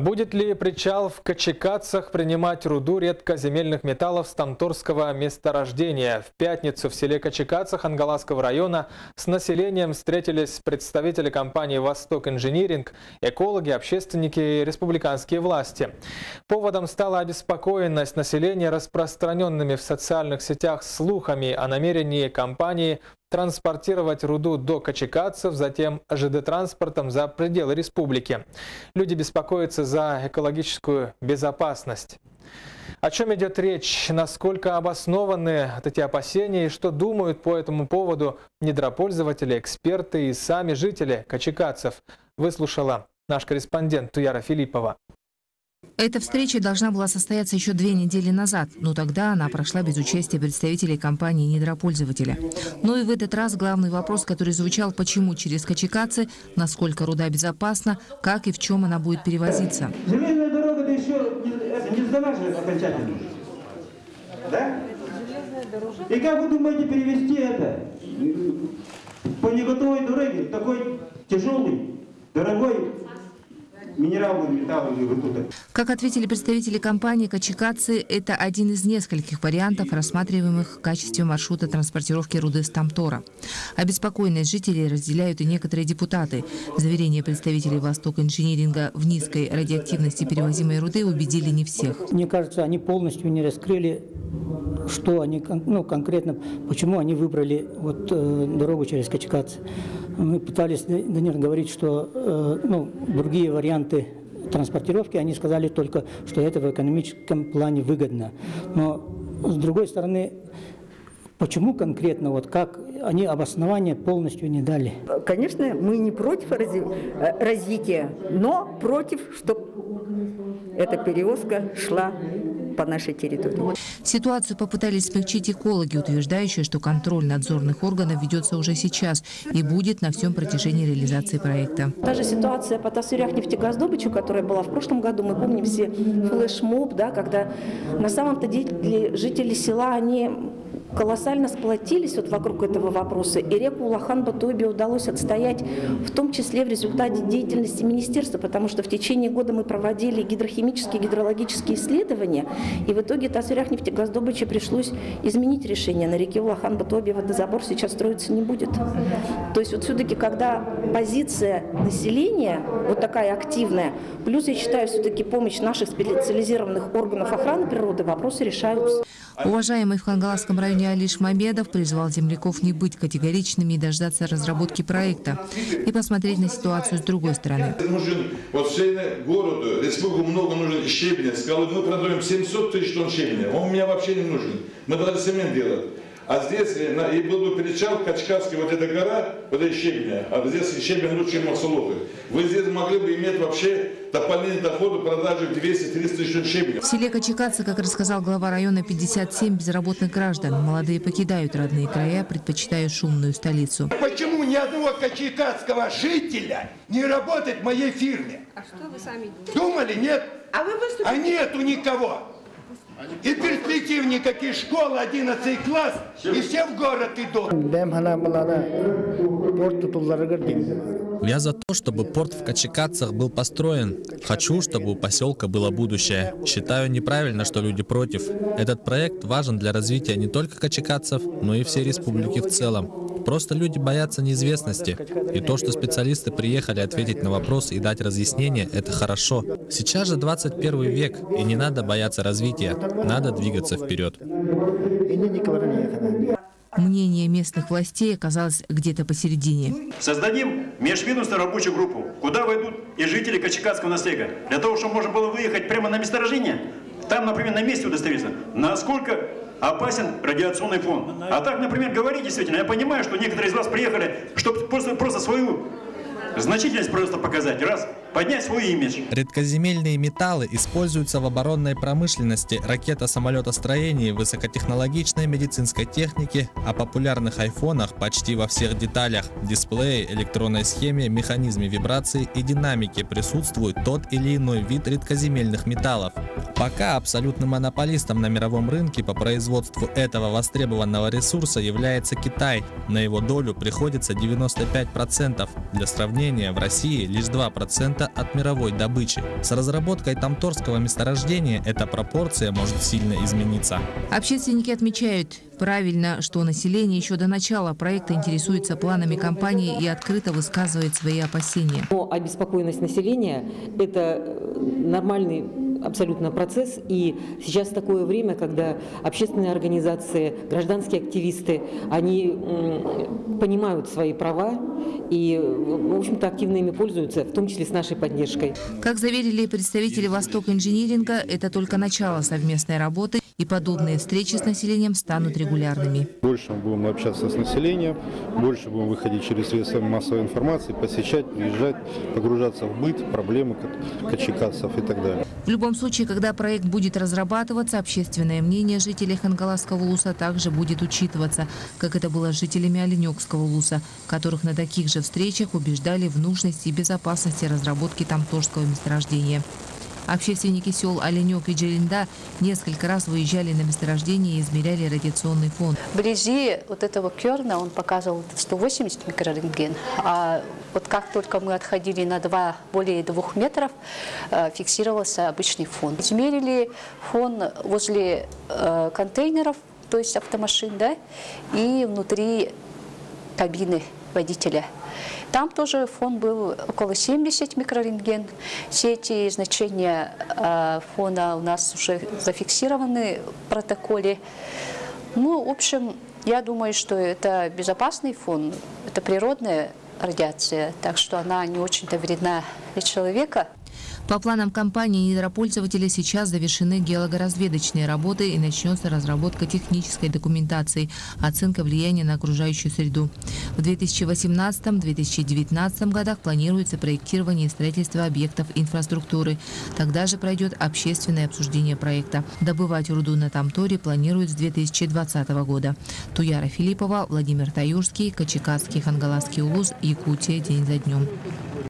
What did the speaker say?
Будет ли причал в Качекацах принимать руду редкоземельных металлов с Тамторского месторождения? В пятницу в селе Качекацах Ангаласского района с населением встретились представители компании «Восток Инжиниринг», экологи, общественники и республиканские власти. Поводом стала обеспокоенность населения распространенными в социальных сетях слухами о намерении компании транспортировать руду до Качекадцев, затем ЖД-транспортом за пределы республики. Люди беспокоятся за экологическую безопасность. О чем идет речь, насколько обоснованы эти опасения и что думают по этому поводу недропользователи, эксперты и сами жители Качекадцев, выслушала наш корреспондент Туяра Филиппова. Эта встреча должна была состояться еще две недели назад, но тогда она прошла без участия представителей компании недропользователя. Но и в этот раз главный вопрос, который звучал, почему через Качекацы, насколько руда безопасна, как и в чем она будет перевозиться. Железная дорога-то еще не, не же окончательно. Да? И как вы думаете перевести это по неготовой дороге, такой тяжелый, дорогой минераловые металлы ртути. Как ответили представители компании, Качекацы – это один из нескольких вариантов, рассматриваемых в качестве маршрута транспортировки руды с Тамтора. Обеспокоенность жителей разделяют и некоторые депутаты. Заверения представителей Восток инжиниринга в низкой радиоактивности перевозимой руды убедили не всех. Мне кажется, они полностью не раскрыли, что они ну, конкретно, почему они выбрали вот, э, дорогу через Качекацы. Мы пытались, наверное, говорить, что э, ну, другие варианты транспортировки, они сказали только, что это в экономическом плане выгодно. Но с другой стороны, Почему конкретно, вот как они обоснования полностью не дали? Конечно, мы не против э, развития, но против, чтобы эта перевозка шла по нашей территории. Ситуацию попытались смягчить экологи, утверждающие, что контроль надзорных органов ведется уже сейчас и будет на всем протяжении реализации проекта. Та же ситуация по Тасырях нефтегаздобычу, которая была в прошлом году, мы помним все флешмоб, да, когда на самом-то деле жители села, они колоссально сплотились вот вокруг этого вопроса, и реку Улахан-Батуйбе удалось отстоять, в том числе в результате деятельности министерства, потому что в течение года мы проводили гидрохимические, гидрологические исследования, и в итоге Тасырях нефтегаздобыча пришлось изменить решение. На реке Улахан-Батуйбе водозабор сейчас строиться не будет. То есть вот все-таки, когда позиция населения вот такая активная, плюс я считаю все-таки помощь наших специализированных органов охраны природы, вопросы решаются. Уважаемый в Хангаласском районе Алиш Мамедов призвал земляков не быть категоричными и дождаться разработки проекта и посмотреть на ситуацию с другой стороны. Нужен, вот городу, республику много нужен щебня. Сказал, мы продаем 700 тысяч тонн щебня. Он у меня вообще не нужен. Мы должны цемент делать. А здесь, и был бы перечал Качкавский, вот эта гора, вот эта щебня, а здесь щебень лучше, чем Масоловы. Вы здесь могли бы иметь вообще дополнительные доходы продажи 200-300 тысяч щебня. В селе Качекаца, как рассказал глава района, 57 безработных граждан. Молодые покидают родные края, предпочитая шумную столицу. Почему ни одного качекатского жителя не работает в моей фирме? А что вы сами думали? Думали, нет? А вы выступили? А нету никого. И перспектив никаких школ, 11 класс, и все в город идут. Я за то, чтобы порт в Качекацах был построен. Хочу, чтобы у поселка было будущее. Считаю неправильно, что люди против. Этот проект важен для развития не только Качекацев, но и всей республики в целом. Просто люди боятся неизвестности. И то, что специалисты приехали ответить на вопросы и дать разъяснение, это хорошо. Сейчас же 21 век, и не надо бояться развития. Надо двигаться вперед. Мнение местных властей оказалось где-то посередине. Создадим межведомственную рабочую группу, куда войдут и жители Качекадского наследия, для того, чтобы можно было выехать прямо на месторождение, там, например, на месте удостовериться, насколько опасен радиационный фон. А так, например, говорить действительно, я понимаю, что некоторые из вас приехали, чтобы просто, просто свою значительность просто показать, раз, поднять свой имидж. Редкоземельные металлы используются в оборонной промышленности, ракето-самолетостроении, высокотехнологичной медицинской технике, о популярных айфонах почти во всех деталях, дисплее, электронной схеме, механизме вибрации и динамики присутствует тот или иной вид редкоземельных металлов. Пока абсолютным монополистом на мировом рынке по производству этого востребованного ресурса является Китай. На его долю приходится 95%. Для сравнения, в России лишь 2% это от мировой добычи. С разработкой тамторского месторождения эта пропорция может сильно измениться. Общественники отмечают, правильно, что население еще до начала проекта интересуется планами компании и открыто высказывает свои опасения. Но обеспокоенность населения – это нормальный абсолютно процесс. И сейчас такое время, когда общественные организации, гражданские активисты, они понимают свои права и, в общем-то, активно ими пользуются, в том числе с нашей поддержкой. Как заверили представители Восток инжиниринга, это только начало совместной работы и подобные встречи с населением станут регулярными. Больше мы будем общаться с населением, больше будем выходить через средства массовой информации, посещать, приезжать, погружаться в быт, проблемы кочекадцев и так далее. В любом случае, когда проект будет разрабатываться, общественное мнение жителей Хангаласского луса также будет учитываться, как это было с жителями Оленекского луса, которых на таких же встречах убеждали в нужности и безопасности разработки тамторского месторождения. Общественники сел Оленек и Джеринда несколько раз выезжали на месторождение и измеряли радиационный фон. Вблизи вот этого керна он показывал 180 микрорентген, а вот как только мы отходили на 2, более двух метров, э, фиксировался обычный фон. Измерили фон возле э, контейнеров, то есть автомашин, да, и внутри кабины водителя. Там тоже фон был около 70 микрорентген. Все эти значения э, фона у нас уже зафиксированы в протоколе. Ну, в общем, я думаю, что это безопасный фон, это природная радиация, так что она не очень-то вредна для человека. По планам компании недропользователя сейчас завершены геологоразведочные работы и начнется разработка технической документации, оценка влияния на окружающую среду. В 2018-2019 годах планируется проектирование и строительство объектов инфраструктуры. Тогда же пройдет общественное обсуждение проекта. Добывать руду на Тамторе планируют с 2020 года. Туяра Филиппова, Владимир Таюрский, Качекасский, Хангаласский улус, Якутия день за днем.